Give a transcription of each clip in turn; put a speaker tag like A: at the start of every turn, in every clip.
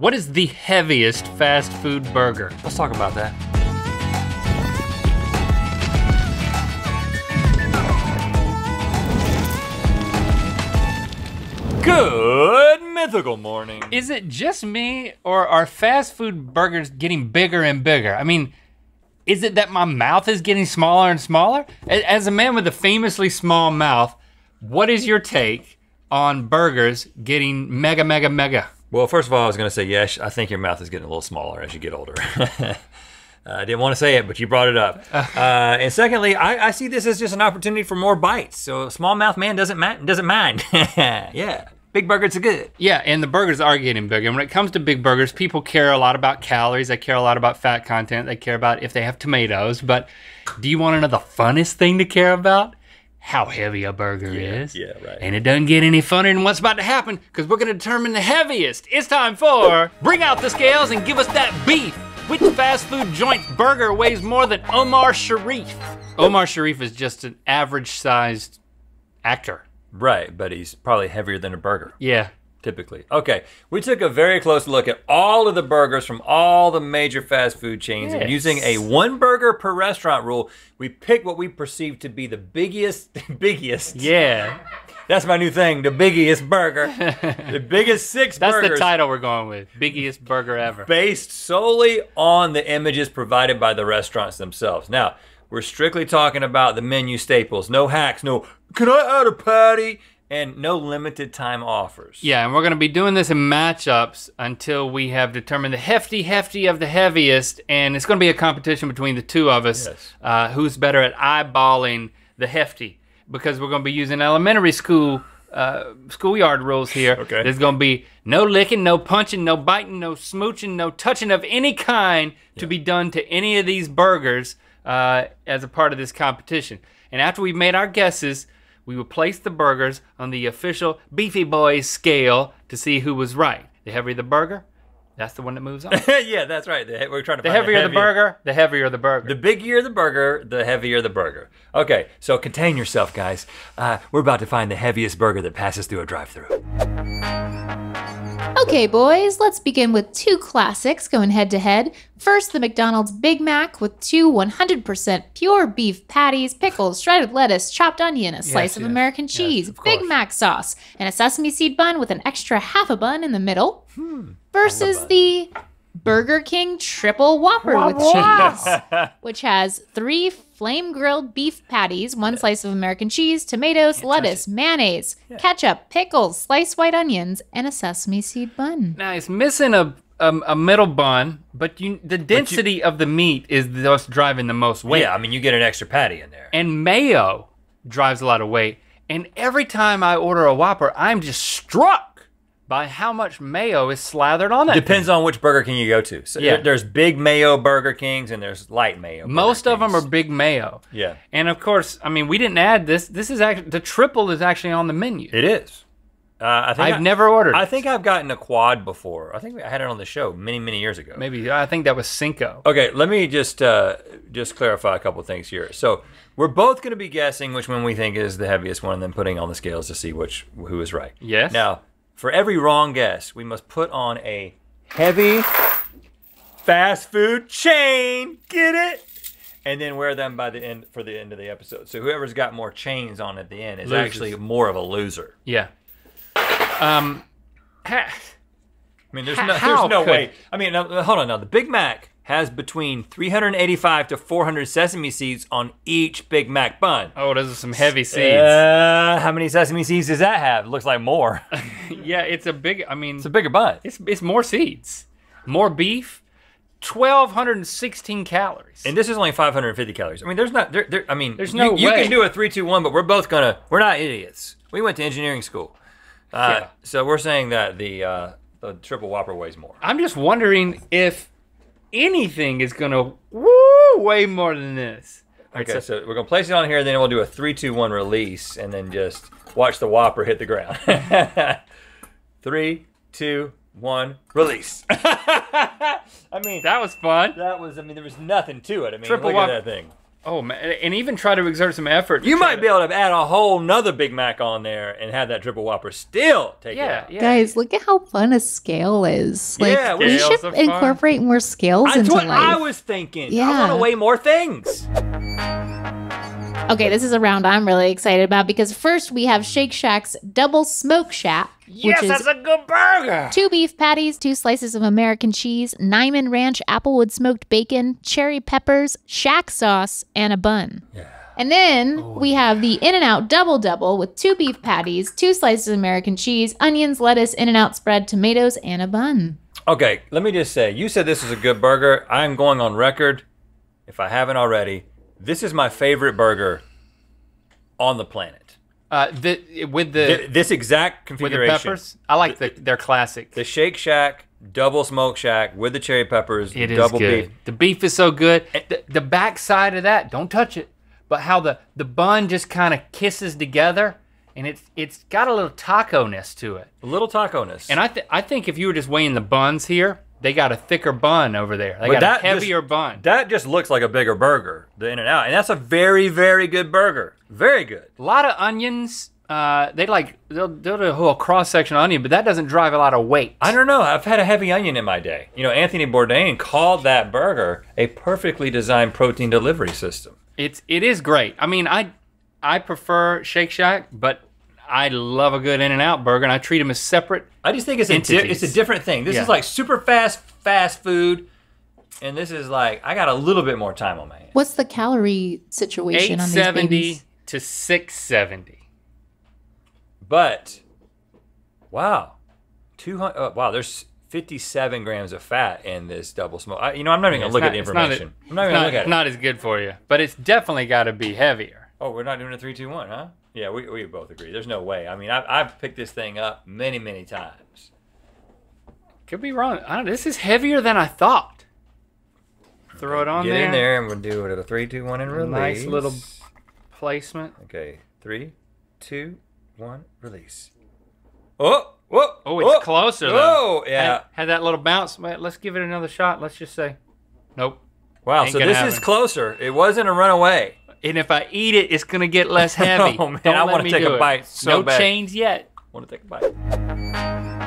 A: What is the heaviest fast food burger?
B: Let's talk about that. Good mythical morning.
A: Is it just me, or are fast food burgers getting bigger and bigger? I mean, is it that my mouth is getting smaller and smaller? As a man with a famously small mouth, what is your take on burgers getting mega, mega, mega?
B: Well, first of all, I was gonna say yes. I think your mouth is getting a little smaller as you get older. I didn't want to say it, but you brought it up. Uh, and secondly, I, I see this as just an opportunity for more bites. So a small mouth man doesn't ma- doesn't mind. yeah, big burgers are good.
A: Yeah, and the burgers are getting bigger. And when it comes to big burgers, people care a lot about calories. They care a lot about fat content. They care about if they have tomatoes. But do you want to know the funnest thing to care about? How heavy a burger is.
B: yeah, right.
A: And it doesn't get any funner than what's about to happen because we're going to determine the heaviest. It's time for Bring Out the Scales and Give Us That Beef. Which fast food joint burger weighs more than Omar Sharif? Omar Sharif is just an average sized actor.
B: Right, but he's probably heavier than a burger.
A: Yeah.
B: Typically. Okay, we took a very close look at all of the burgers from all the major fast food chains, and using a one burger per restaurant rule, we picked what we perceive to be the biggest, biggest.
A: Yeah.
B: That's my new thing, the biggest burger, the biggest six
A: That's
B: burgers.
A: the title we're going with. Biggest burger ever.
B: based solely on the images provided by the restaurants themselves. Now, we're strictly talking about the menu staples, no hacks, no can I add a patty, and no limited time offers.
A: Yeah, and we're going to be doing this in matchups until we have determined the hefty, hefty of the heaviest, and it's going to be a competition between the two of us.
B: Yes.
A: Uh, who's better at eyeballing the hefty? Because we're going to be using elementary school uh, schoolyard rules here.
B: Okay.
A: There's going to be no licking, no punching, no biting, no smooching, no touching of any kind to be done to any of these burgers uh, as a part of this competition. And after we've made our guesses, we will place the burgers on the official Beefy Boys scale to see who was right. The heavier the burger, that's the one that moves on.
B: yeah, that's right. The, we're trying to find
A: heavier the
B: heavier-
A: burger, the heavier the burger.
B: The bigger the burger, the heavier the burger. Okay, so contain yourself, guys. Uh, we're about to find the heaviest burger that passes through a drive-through.
C: Okay, boys, let's begin with two classics going head to head. First, the McDonald's Big Mac with two 100% pure beef patties, pickles, shredded lettuce, chopped onion, a slice of
B: yes,
C: American
B: yes,
C: cheese,
B: of
C: Big. Mac sauce, and a sesame seed bun with an extra half a bun in the middle.
B: Hmm.
C: Versus the Burger King Triple Whopper with cheese, which has three flame grilled beef patties, one slice of American cheese, tomatoes, lettuce, mayonnaise, ketchup, pickles, sliced white onions, and a sesame seed bun.
A: now it's missing a, a a middle bun, but you the density of the meat is what's driving the most weight.
B: Yeah, I mean, you get an extra patty in there.
A: and mayo drives a lot of weight. And every time I order a Whopper, I'm just struck by how much mayo is slathered on that.
B: Depends on which Burger King you go to. So
A: Yeah.
B: there's big mayo Burger Kings and there's light mayo.
A: thing. Most
B: Burger
A: of them are big mayo.
B: Yeah,
A: And of course, I mean, we didn't add this. This is actually the triple is actually on the menu.
B: it is. Uh, I think
A: I've
B: I-
A: never ordered.
B: I think I've gotten a quad before. I think I had it on the show many, many years ago.
A: maybe I think that was Cinco.
B: Okay, let me just uh, just clarify a couple things here. So we're both going to be guessing which one we think is the heaviest one, and then putting on the scales to see which who is right.
A: Yes.
B: Now, for every wrong guess, we must put on a heavy fast food chain. Get it? And then wear them by the end for the end of the episode. So whoever's got more chains on at the end is
A: Loses.
B: actually more of a loser.
A: Yeah. Um. ha-
B: I mean, there's no,
A: how
B: there's no
A: could-
B: way. I mean, now, hold on. Now, the Big Mac has between 385 to 400 sesame seeds on each Big Mac bun.
A: oh, those are some heavy seeds.
B: Uh, how many sesame seeds does that have? Looks like more.
A: yeah, it's a big. I mean,
B: it's a bigger bun.
A: it's it's more seeds, more beef, twelve hundred and sixteen calories.
B: And this is only 550 calories. I mean, there's not. There, there, I mean,
A: There's
B: you-
A: no
B: you,
A: way.
B: can do a three, two, one, but we're both gonna. We're not idiots. We went to engineering school, uh,
A: Yeah.
B: so we're saying that the uh, the triple Whopper weighs more.
A: I'm just wondering if anything is gonna woo way more than this.
B: Okay,
A: so-
B: so we're gonna place it on here, and then we'll do a three, two, one release, and then just watch the Whopper hit the ground. three, two, one, release. I mean,
A: That was fun.
B: that was. I mean, there was nothing to it. I mean,
A: Triple
B: look
A: Whopper.
B: at that thing.
A: Oh man, and even try to exert some effort.
B: You might
A: to-
B: be able to add a whole nother Big Mac on there and have that triple whopper still take it
A: Yeah,
B: out.
A: yeah.
C: Guys, look at how fun a scale is. Like
B: Yeah,
C: we should
A: are fun.
C: incorporate more scales
B: That's
C: into
B: what
C: life.
B: I was thinking. Yeah. I
C: Yeah.
B: want to weigh more things.
C: Okay, this is a round I'm really excited about because first we have Shake Shack's Double Smoke Shack,
A: Yes,
C: is
A: that's a good burger.
C: two beef patties, two slices of American cheese, Niman Ranch Applewood smoked bacon, cherry peppers, shack sauce, and a bun. Yeah. And then oh, we have the In N Out Double Double with two beef patties, two slices of American cheese, onions, lettuce, In N Out spread, tomatoes, and a bun.
B: Okay, let me just say, you said this is a good burger. I'm going on record, if I haven't already. This is my favorite burger on the planet.
A: Uh, the, with the
B: Th- this exact configuration.
A: with the peppers, I like the their classic.
B: The Shake Shack double smoke shack with the cherry peppers,
A: It is
B: double
A: good.
B: beef.
A: The beef is so good. The, the back side of that, don't touch it. But how the the bun just kind of kisses together, and it's it's got a little taco-ness to it.
B: A little taco-ness.
A: And I th- I think if you were just weighing the buns here, they got a thicker bun over there. They
B: But
A: got
B: that
A: a heavier
B: just-
A: bun.
B: That just looks like a bigger burger, the In and Out, and that's a very, very good burger. Very good.
A: a lot of onions. Uh, they like they'll, they'll do a whole cross section onion, but that doesn't drive a lot of weight.
B: I don't know. I've had a heavy onion in my day. You know, Anthony Bourdain called that burger a perfectly designed protein delivery system.
A: It's it is great. I mean, I I prefer Shake Shack, but I love a good In and Out burger, and I treat them as separate.
B: I just think it's a di- it's a different thing. This
A: Yeah.
B: is like super fast fast food, and this is like I got a little bit more time on my hands.
C: What's the calorie situation
A: Eight
C: on these
A: seventy
C: babies?
A: to six seventy.
B: But wow, two hundred. Uh, wow, there's fifty-seven grams of fat in this double smoke. I, you know, I'm not even gonna look at the information. I'm not even gonna
A: not,
B: look at it.
A: not as good for you, but it's definitely got to be heavier.
B: Oh, we're not doing a three, two, one, huh? Yeah, we, we both agree. There's no way. I mean, I've, I've picked this thing up many, many times.
A: Could be wrong. I don't, this is heavier than I thought. Throw it on
B: Get
A: there.
B: Get in there and we'll do it at a three, two, one, and release.
A: Nice little placement.
B: Okay, three, two, one, release. Oh, whoa.
A: Oh, it's oh. closer though.
B: Oh, yeah.
A: Had, had that little bounce. Wait, let's give it another shot. Let's just say, nope.
B: Wow,
A: Ain't
B: so this is closer. It wasn't a runaway.
A: And if I eat it, it's gonna get less oh, heavy.
B: Oh, man,
A: Don't
B: I wanna
A: me
B: take a
A: it.
B: bite so
A: no
B: bad.
A: chains yet.
B: Want to take a bite?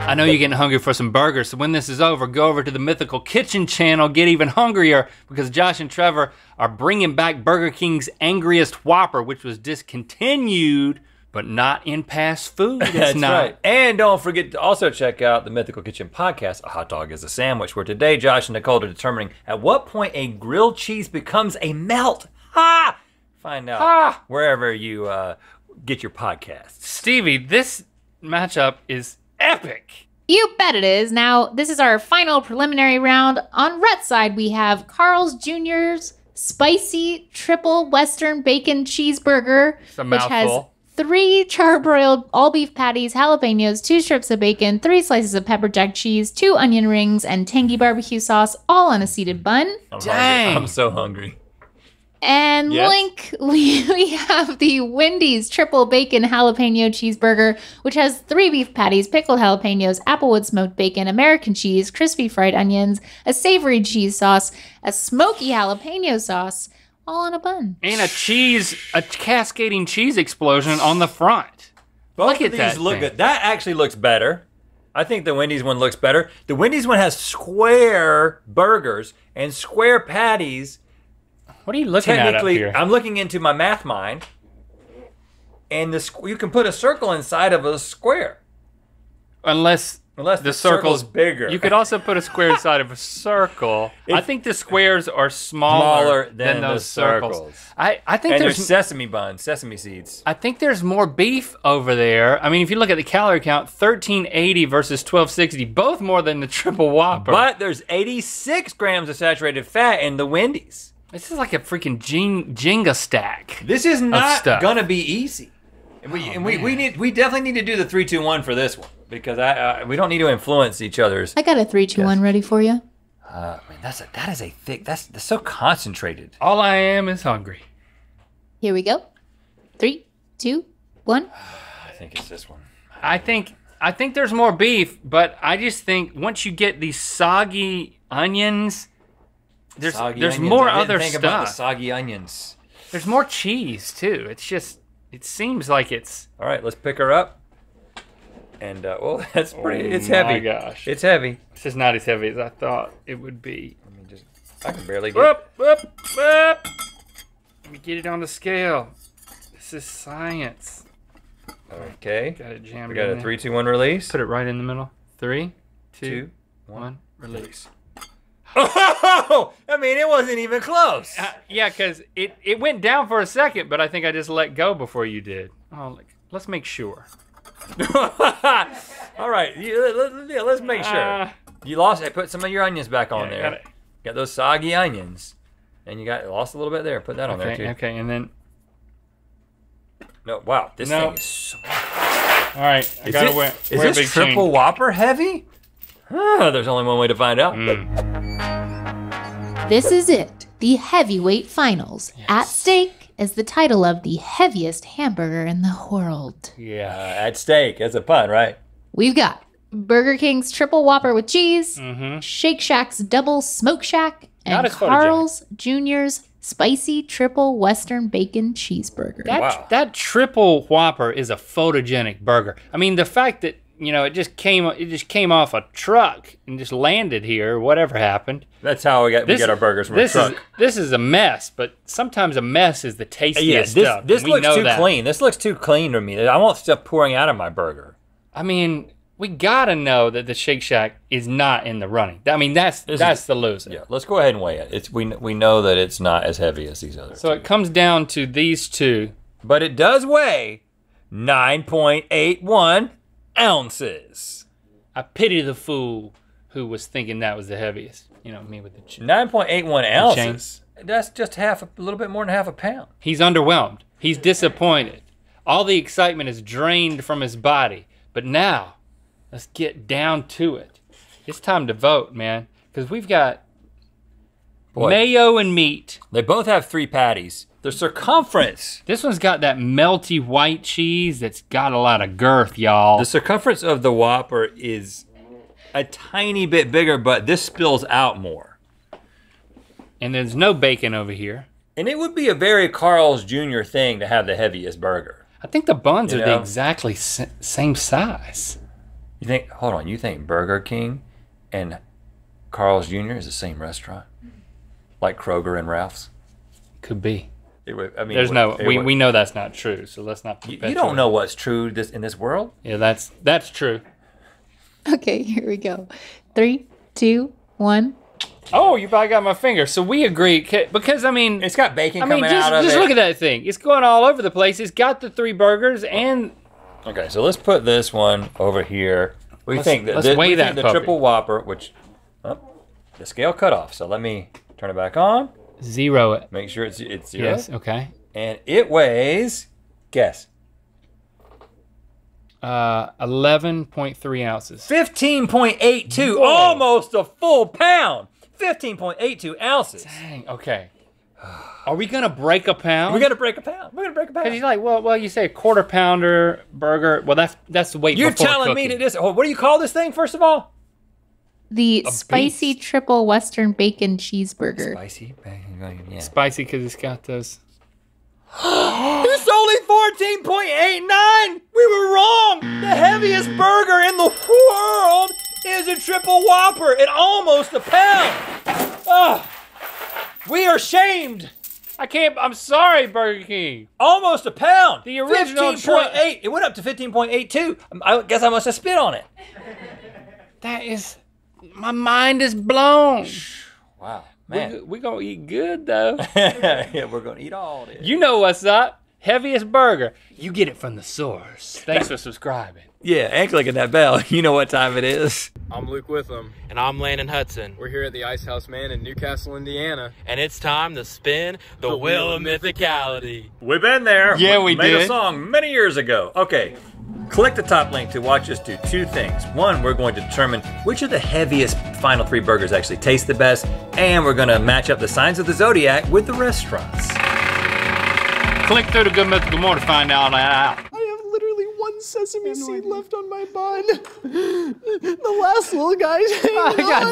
A: I know you're getting hungry for some burgers, so when this is over, go over to the Mythical Kitchen channel, get even hungrier because Josh and Trevor are bringing back Burger King's Angriest Whopper, which was discontinued, but not in past food. It's
B: That's
A: not.
B: right. And don't forget to also check out the Mythical Kitchen podcast, A Hot Dog is a Sandwich, where today Josh and Nicole are determining at what point a grilled cheese becomes a melt. Ha! Find out
A: Ha!
B: wherever you uh, get your podcasts.
A: Stevie, this matchup is epic.
C: You bet it is. Now, this is our final preliminary round. On Rhett's side, we have Carl's Jr.'s spicy triple Western bacon cheeseburger,
A: a
C: which has three charbroiled all beef patties, jalapenos, two strips of bacon, three slices of pepper jack cheese, two onion rings, and tangy barbecue sauce, all on a seeded bun.
B: I'm
A: Dang.
B: Hungry. I'm so hungry.
C: And
B: Yes.
C: link, we, we have the Wendy's triple bacon jalapeno cheeseburger, which has three beef patties, pickled jalapenos, applewood smoked bacon, American cheese, crispy fried onions, a savory cheese sauce, a smoky jalapeno sauce, all on a bun.
A: And a cheese, a cascading cheese explosion on the front.
B: Both
A: Look
B: of
A: at
B: these
A: that
B: look
A: thing.
B: good. That actually looks better. I think the Wendy's one looks better. The Wendy's one has square burgers and square patties.
A: What are you looking at up
B: Technically,
A: here?
B: I'm looking into my math mind, and the squ- you can put a circle inside of a square,
A: Unless
B: unless
A: the
B: the, circle's,
A: circle's
B: bigger.
A: You could also put a square inside of a circle. I think the squares are smaller,
B: Smaller
A: than,
B: than the
A: those circles.
B: circles.
A: I, I think
B: and there's
A: there's
B: sesame buns, sesame seeds.
A: I think there's more beef over there. I mean, if you look at the calorie count, 1380 versus 1260, both more than the triple whopper.
B: But there's 86 grams of saturated fat in the Wendy's.
A: This is like a freaking Jing, Jenga stack.
B: This is not
A: stuff.
B: gonna be easy. And, we, and we, we need we definitely need to do the three two one for this one because I uh, we don't need to influence each other's.
C: I got a three, two, one ready for you.
B: Uh, man, that's a that is a thick. That's, that's so concentrated.
A: All I am is hungry.
C: Here we go. Three, two, one.
B: I think it's this one.
A: I think I think there's more beef, but I just think once you get these soggy onions, there's
B: Soggy
A: there's
B: onions.
A: more
B: I didn't
A: other
B: think about the
A: stuff.
B: soggy onions.
A: There's more cheese too. It's just it seems like it's
B: All right, let's pick her up. And uh, well, that's pretty.
A: Oh
B: it's
A: my
B: heavy.
A: gosh.
B: It's heavy.
A: it's just not as heavy as I thought it would be.
B: Let me just. I can barely get.
A: Up, up, up. Let me get it on the scale. This is science.
B: Okay.
A: Got it jammed
B: We got
A: in
B: a
A: there.
B: three, two, one release.
A: Put it right in the middle. Three, two,
B: Two,
A: one, release.
B: Oh, I mean, it wasn't even close.
A: Uh, yeah, because it, it went down for a second, but I think I just let go before you did. Oh, like, let's make sure.
B: All right, you, let, yeah, let's make sure.
A: Uh,
B: you lost. I put some of your onions back on
A: yeah,
B: there.
A: got it.
B: Got those soggy onions, and you got lost a little bit there. Put that on there
A: Okay,
B: too.
A: okay, and then,
B: No, wow, this
A: No.
B: thing is so.
A: all right, I
B: Is,
A: gotta
B: it-
A: wear,
B: is
A: wear a
B: this
A: big
B: triple
A: chain.
B: Whopper heavy? Huh, there's only one way to find out.
C: This is it. The heavyweight finals. At stake is the title of the heaviest hamburger in the world.
A: Yeah.
B: at stake. That's a pun, right?
C: We've got Burger King's triple whopper with cheese,
A: Mm-hmm.
C: Shake Shack's double smoke shack, and
A: as photogenic.
C: Carl's Jr.'s spicy triple western bacon cheeseburger.
A: That,
B: Wow.
A: that triple whopper is a photogenic burger. I mean, the fact that, you know, it just came it just came off a truck and just landed here, whatever happened.
B: That's how we get we get our burgers from
A: this
B: a truck.
A: Is, this is a mess, but sometimes a mess is the tastiest
B: yeah, this
A: stuff.
B: this looks too
A: that.
B: clean. This looks too clean to me. I want stuff pouring out of my burger.
A: I mean, we gotta know that the Shake Shack is not in the running. I mean, that's
B: This is-
A: that's the loser.
B: Yeah, let's go ahead and weigh it. It's we we know that it's not as heavy as these others,
A: So it comes down to these two.
B: but it does weigh nine point eight one ounces.
A: I pity the fool who was thinking that was the heaviest. You know, me with the. Ch-
B: Nine point eight one ounces. That's just half a, a little bit more than half a pound.
A: He's underwhelmed. He's disappointed. All the excitement is drained from his body. But now, let's get down to it. It's time to vote, man, because we've got
B: Boy.
A: mayo and meat.
B: They both have three patties. The circumference,
A: This one's got that melty white cheese that's got a lot of girth, y'all.
B: the circumference of the Whopper is a tiny bit bigger, but this spills out more.
A: and there's no bacon over here.
B: And it would be a very Carl's Jr. thing to have the heaviest burger.
A: I think the buns
B: You
A: are
B: know?
A: the exactly same size.
B: You think? Hold on. You think Burger King and Carl's Jr. is the same restaurant, like Kroger and Ralph's?
A: Could be.
B: It would, I mean,
A: There's
B: it
A: no.
B: it
A: We,
B: would-
A: we know that's not true. So let's not.
B: You, you don't know what's true this in this world.
A: Yeah, that's that's true.
C: Okay, here we go. Three, two, one.
A: Oh, you probably got my finger. So we agree because I mean,
B: It's got bacon
A: I mean,
B: coming
A: just
B: out of
A: just
B: it.
A: look at that thing. It's going all over the place. It's got the three burgers and
B: Okay, so let's put this one over here. We
A: Let's-
B: think that
A: let's
B: thi-
A: weigh
B: we
A: that
B: think the
A: puppy.
B: triple Whopper, which oh, the scale cut off. So let me turn it back on.
A: zero it.
B: Make sure it's it's zero.
A: Yes. Okay.
B: And it weighs. Guess.
A: Uh, eleven point three ounces.
B: 15.82,
A: Whoa.
B: almost a full pound. 15.82 ounces.
A: Dang. Okay. Are we gonna break a pound?
B: We're gonna break a pound. We're gonna break a pound.
A: Because you're like, well, well, you say a quarter pounder burger. Well, that's that's the weight.
B: You're telling me that this. What do you call this thing? First of all,
C: The
A: A
C: spicy
A: beast.
C: triple western bacon cheeseburger.
B: spicy bacon. Yeah.
A: spicy because it's got those.
B: It's only 14.89. We were wrong. The heaviest burger in the world is a triple Whopper at almost a pound. Ah, we are shamed.
A: I can't. I'm sorry, Burger King.
B: Almost a pound.
A: The original
B: 15.8. It went up to 15.82. I guess I must have spit on it.
A: That is, my mind is blown.
B: Wow,
A: We,
B: man.
A: we gonna eat good though.
B: yeah, we're gonna eat all this.
A: you know what's up? Heaviest burger. You get it from the source. Thanks for subscribing.
B: Yeah, and clicking that bell. You know what time it is.
D: I'm Luke Witham.
E: And I'm Landon Hudson.
D: We're here at the Ice House Man in New Castle, Indiana.
E: And it's time to spin the, wheel of mythicality.
B: We've been there.
A: Yeah, we
B: made a song many years ago. Okay, click the top link to watch us do two things. One, we're going to determine which of the heaviest final three burgers actually taste the best, and we're going to match up the signs of the zodiac with the restaurants.
A: Click through to Good Mythical More to find out.
F: I have literally one sesame seed left on my bun. the last little guy's hanging
A: I got
F: on.